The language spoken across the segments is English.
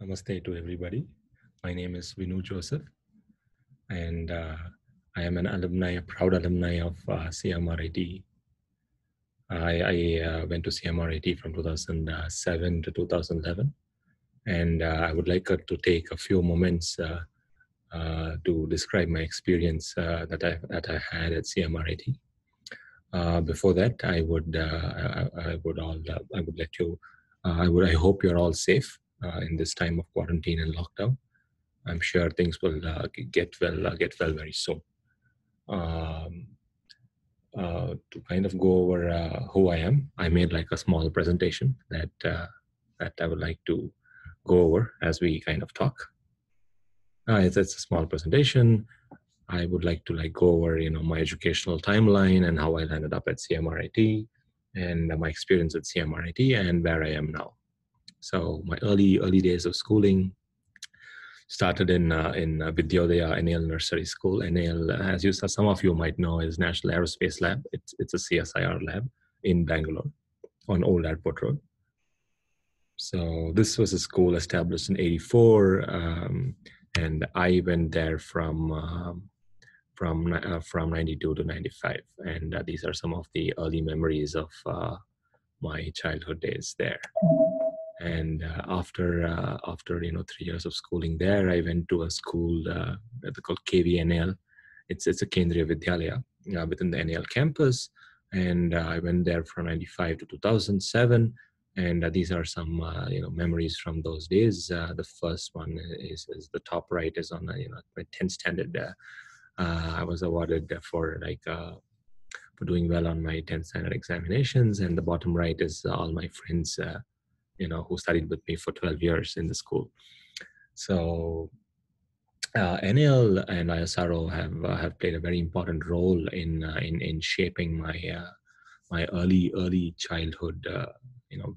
Namaste to everybody. My name is Vinu Joseph, and uh, I am an alumni, a proud alumni of uh, CMRIT. I, I uh, went to CMRIT from 2007 to 2011, and uh, I would like to take a few moments uh, uh, to describe my experience that I that I had at CMRIT. before that, I would I, I, would all I would let you I would I hope you're all safe uh, in this time of quarantine and lockdown. I'm sure things will uh, get well uh, get well very soon. Um, uh, to kind of go over uh, who I am, I made like a small presentation that that I would like to go over as we kind of talk. It's, it's, a small presentation. I would like to like go over you know my educational timeline and how I landed up at CMRIT and my experience at CMRIT and where I am now. So my early early days of schooling started in uh, in uh, Vidyodaya Nursery School. NAL, as you some of you might know, is National Aerospace Lab. It's it's a CSIR lab in Bangalore on Old Airport Road. So this was a school established in '84, um, and I went there from. Um, from uh, from 92 to 95 and uh, these are some of the early memories of uh, my childhood days there and uh, after uh, after you know three years of schooling there i went to a school uh, called kvnl it's it's a kendriya vidyalaya uh, within the nal campus. And uh, i went there from 95 to 2007 and uh, these are some uh, you know memories from those days. The first one is, is the top right is on you know my 10th standard i was awarded for like for doing well on my 10th standard examinations. And the bottom right is all my friends you know who studied with me for 12 years in the school. So uh, NAL and ISRO have uh, have played a very important role in uh, in in shaping my uh, my early early childhood uh, you know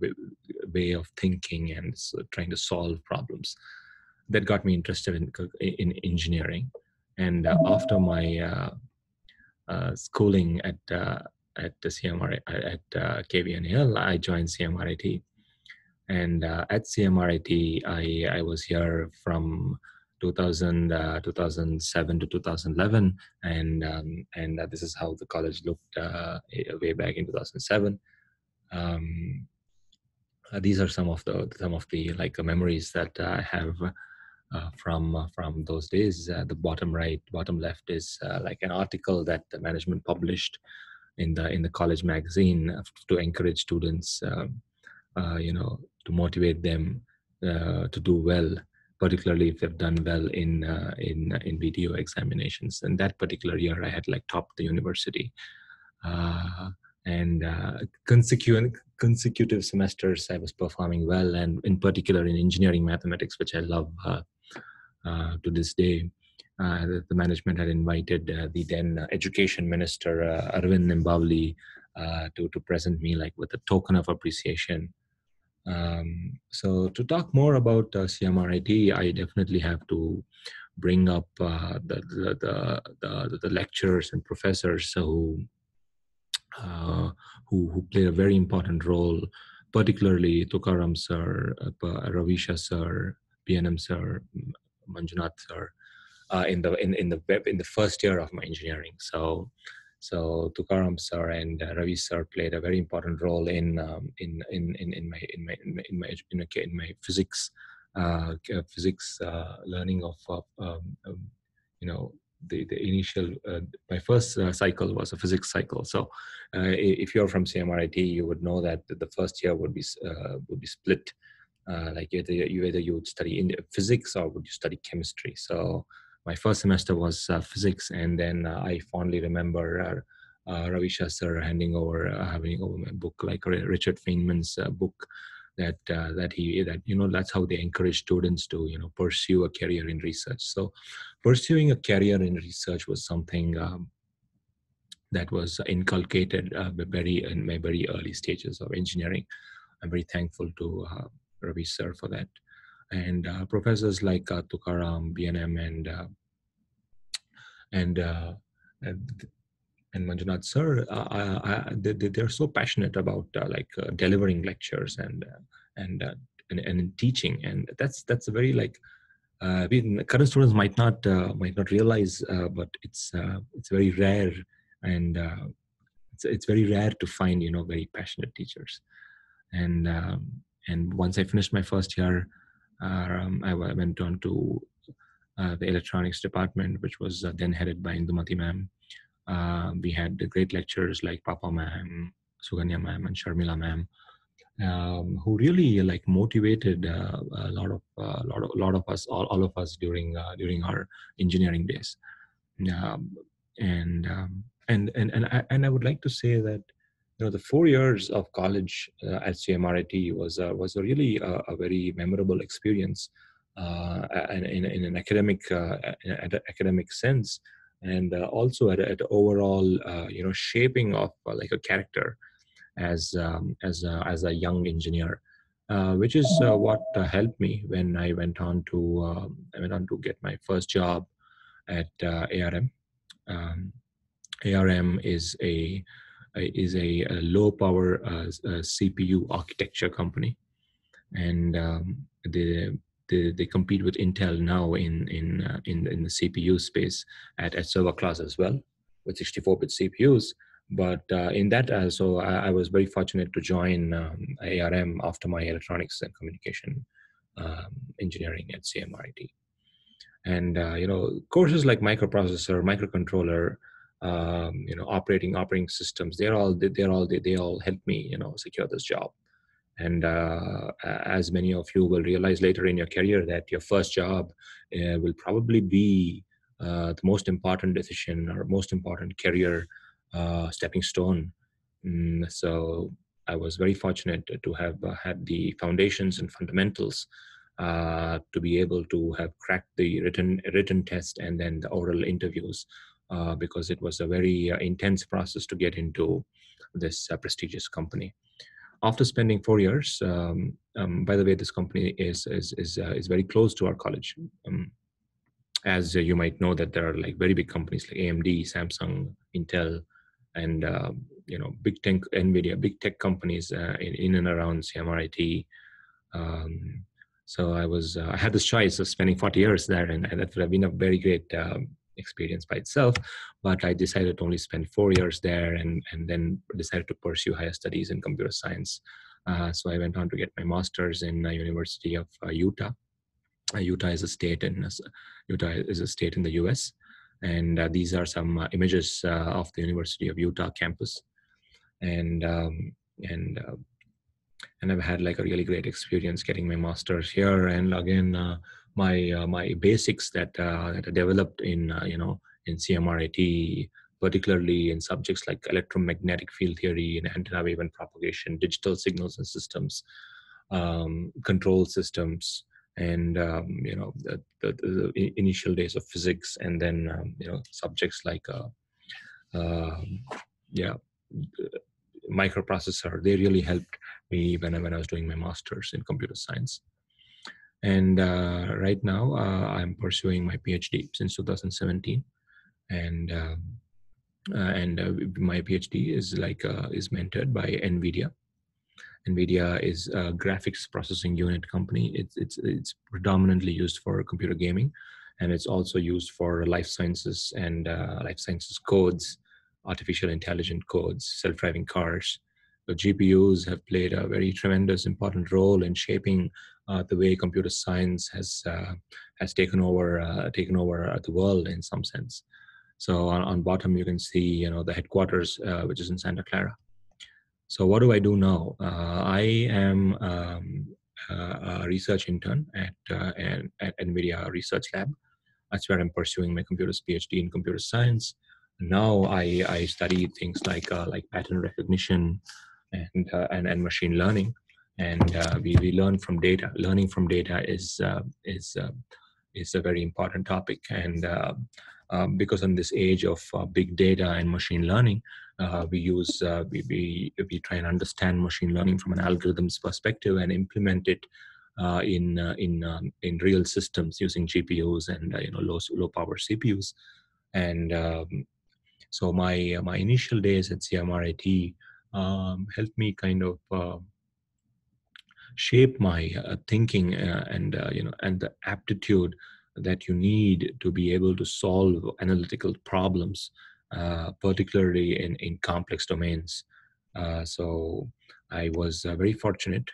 way of thinking and trying to solve problems that got me interested in in engineering. And uh, after my schooling at at the CMR at uh, KVNL I joined CMRIT and uh, at CMRIT, I, I was here from 2000, uh, 2007 to 2011, and um, and uh, this is how the college looked uh, way back in 2007. Um, uh, these are some of the some of the like memories that I have uh, from from those days. the bottom right, bottom left is like an article that the management published in the in the college magazine to encourage students. Um, uh, you know, to motivate them uh, to do well, particularly if they've done well in uh, in in VTU examinations. And that particular year, I had like topped the university, and consecutive consecutive semesters I was performing well, and in particular in engineering mathematics, which I love to this day. Uh, the management had invited uh, the then uh, education minister Arvind Limbavali to to present me like with a token of appreciation um, so to talk more about uh, CMRIT, I definitely have to bring up uh, the, the, the, the, lecturers and professors who, uh, who, who played a very important role, particularly Tukaram sir, uh, Ravisha sir, PNM sir, Manjunath sir, uh, in the in, in the web in the first year of my engineering. So so Tukaram sir and uh, Ravi sir played a very important role in um, in, in, in in my in my in my in my, in my, in my physics uh, physics uh, learning of um, um, you know the the initial uh, my first uh, cycle was a physics cycle. So uh, if you're from CMRIT, you would know that the first year would be would be split. like either you either you would study in physics or would you study chemistry. So my first semester was uh, physics, and then uh, I fondly remember uh, uh Ravi sir handing over, uh, having over my book, like Richard Feynman's uh, book, that that he that you know that's how they encourage students to you know pursue a career in research. So, pursuing a career in research was something. Um, that was inculcated very in my very early stages of engineering. I'm very thankful to Ravi sir for that and uh, professors like uh, Tukaram, BNM, and uh, and, uh, and Manjunath sir, uh, I, they, they're so passionate about uh, like delivering lectures and and and, and teaching and that's that's a very like uh, current students might not uh, might not realize uh, but it's uh, it's very rare and uh, it's, it's very rare to find you know very passionate teachers. And um, and once i finished my first year um, I went on to uh, the electronics department which was then headed by Indumati ma'am. We had great lecturers like papa ma'am suganya ma'am and sharmila ma'am um, who really like motivated uh, a lot of a uh, lot of lot of us all, all of us during uh, during our engineering days. Um, and um, and and and I, and I would like to say that you know the four years of college uh, at CMRIT was uh, was a really uh, a very memorable experience in, in, in, an academic in an academic sense and also at, at overall you know shaping of like a character as um, as a, as a young engineer, uh, which is uh, what uh, helped me when I went on to um, I went on to get my first job at uh, ARM. Um, ARM is a is a, a low power uh, CPU architecture company, and um, they, they, they compete with Intel now in in uh, in in the CPU space at, at server class as well with 64-bit CPUs but uh, in that uh, so I, I, was very fortunate to join um, arm after my electronics and communication um, engineering at cmrit and uh, you know courses like microprocessor microcontroller um, you know operating operating systems they're all they're all they, they all help me you know secure this job and uh, as many of you will realize later in your career that your first job uh, will probably be uh, the most important decision or most important career uh, stepping stone. Mm, so I was very fortunate to have uh, had the foundations and fundamentals uh, to be able to have cracked the written written test and then the oral interviews uh, because it was a very uh, intense process to get into this uh, prestigious company. After spending four years, um, um, by the way, this company is is is, is very close to our college. Um, as you might know, that there are like very big companies like AMD, Samsung, Intel, and uh, you know big tech nvidia big tech companies uh, in, in and around cmrit um, so i was uh, i had this choice of spending 40 years there and, and that would have been a very great um, experience by itself but i decided to only spend four years there and and then decided to pursue higher studies in computer science uh, so i went on to get my master's in university of uh, utah uh, utah is a state in utah is a state in the us and uh, these are some uh, images uh, of the University of Utah campus. And um, and uh, and I've had like a really great experience getting my master's here. And again, uh, my uh, my basics that that I developed in you know in CMRIT, particularly in subjects like electromagnetic field theory and antenna wave and propagation, digital signals and systems, um, control systems, and um, you know the, the, the, initial days of physics and then um, you know subjects like uh, uh, yeah microprocessor. They really helped me when I, when I was doing my master's in computer science and uh, right now uh, I'm pursuing my PhD since 2017 and um, uh, and uh, my PhD is like is mentored by NVIDIA NVIDIA is a graphics processing unit company. It's, it's, it's predominantly used for computer gaming, and it's also used for life sciences and uh, life sciences codes, artificial intelligent codes, self-driving cars. The GPUs have played a very tremendous important role in shaping uh, the way computer science has uh, has taken over uh, taken over the world in some sense. So on, on bottom you can see you know the headquarters, uh, which is in Santa Clara. So what do I do now? Uh, I am um, a research intern at, uh, at NVIDIA Research Lab. That's where I'm pursuing my computer's PhD in computer science. Now I, I study things like uh, like pattern recognition and, uh, and, and machine learning. And uh, we, we learn from data. Learning from data is, uh, is, is a very important topic. And because in this age of big data and machine learning, uh, we use uh, we, we we try and understand machine learning from an algorithms perspective and implement it uh, in in um, in real systems using GPUs and you know low low power CPUs, and um, so my my initial days at CMRIT um, helped me kind of shape my uh, thinking uh, and uh, you know and the aptitude that you need to be able to solve analytical problems, uh, particularly in in complex domains. Uh, so I was uh, very fortunate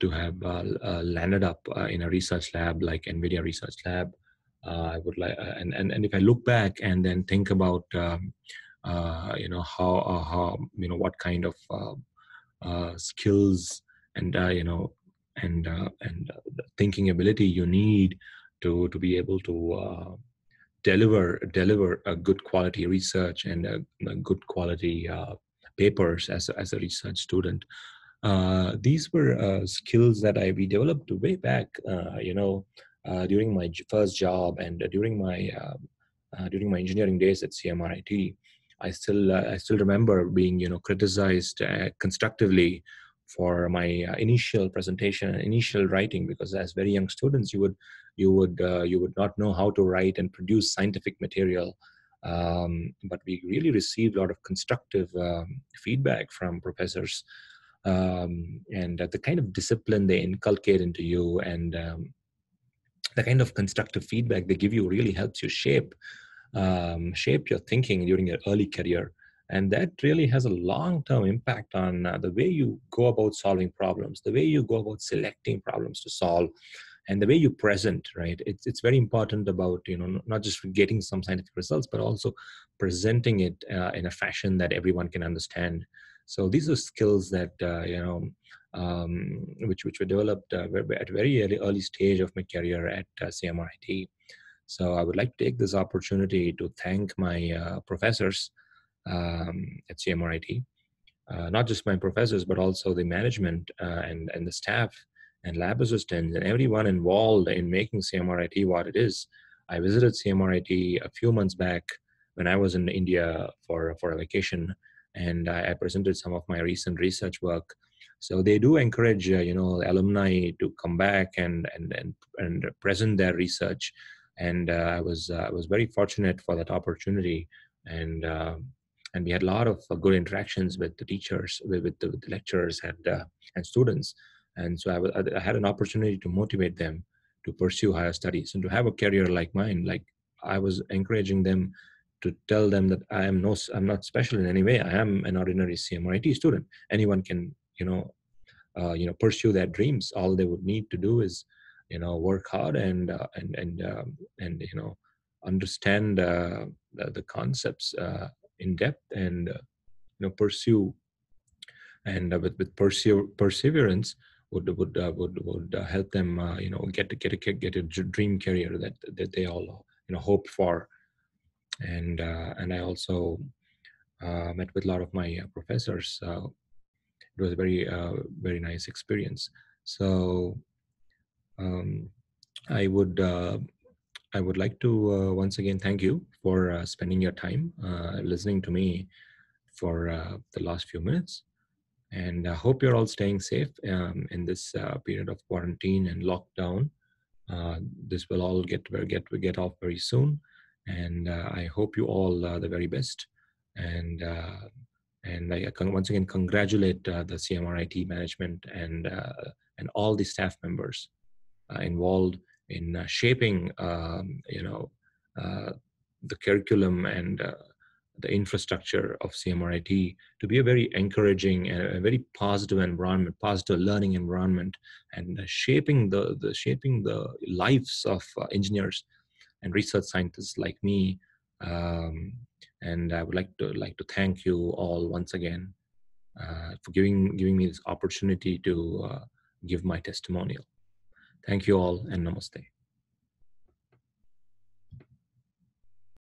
to have landed up in a research lab like NVIDIA Research Lab. I would like, and, and and if I look back and then think about, um, you know, how how you know what kind of uh, skills and uh, you know and uh, and thinking ability you need to to be able to deliver deliver a good quality research and a, a good quality papers as a, as a research student. Uh, these were uh, skills that I we developed way back, uh, you know, during my first job and during my during my engineering days at CMRIT. I still uh, I still remember being you know criticized uh, constructively for my uh, initial presentation and initial writing because as very young students you would you would uh, you would not know how to write and produce scientific material. Um, but we really received a lot of constructive um, feedback from professors um, and the kind of discipline they inculcate into you and um, the kind of constructive feedback they give you really helps you shape um, shape your thinking during your early career. And that really has a long term impact on uh, the way you go about solving problems, the way you go about selecting problems to solve, and the way you present, right? It's, it's very important about, you know, not just getting some scientific results, but also presenting it uh, in a fashion that everyone can understand. So these are skills that, uh, you know, um, which, which were developed uh, at a very early, early stage of my career at uh, CMRIT. So I would like to take this opportunity to thank my uh, professors um, at CMRIT, uh, not just my professors, but also the management uh, and, and the staff and lab assistants and everyone involved in making CMRIT what it is. I visited CMRIT a few months back when I was in India for, for a vacation and I, I presented some of my recent research work. So they do encourage, uh, you know, alumni to come back and, and, and, and present their research and uh, I was uh, I was very fortunate for that opportunity, and um, and we had a lot of uh, good interactions with the teachers, with, with, the, with the, lecturers and and students, and so I, had an opportunity to motivate them to pursue higher studies and to have a career like mine. Like I was encouraging them to tell them that I am no, I'm not special in any way. I am an ordinary CMRIT student. Anyone can, you know, uh, you know, pursue their dreams. All they would need to do is you know work hard and uh, and and um, and you know understand uh, the, the, concepts uh, in depth and uh, you know pursue. And uh, with with perse- perseverance would would uh, would would help them you know get get a get a dream career that that they all you know hope for. And and I also met with a lot of my professors it was a very very nice experience. So um, I would uh, I would like to uh, once again thank you for uh, spending your time uh, listening to me for uh, the last few minutes, and I hope you're all staying safe um, in this uh, period of quarantine and lockdown. this will all get get get off very soon, and I hope you all the very best. And and I can once again congratulate the CMRIT management and and all the staff members involved in uh, shaping, um, you know, uh, the curriculum and the infrastructure of CMRIT to be a very encouraging and a very positive environment, positive learning environment, and shaping the, the shaping the lives of uh, engineers and research scientists like me. Um, and I would like to like to thank you all once again uh, for giving giving me this opportunity to uh, give my testimonial. Thank you all and namaste.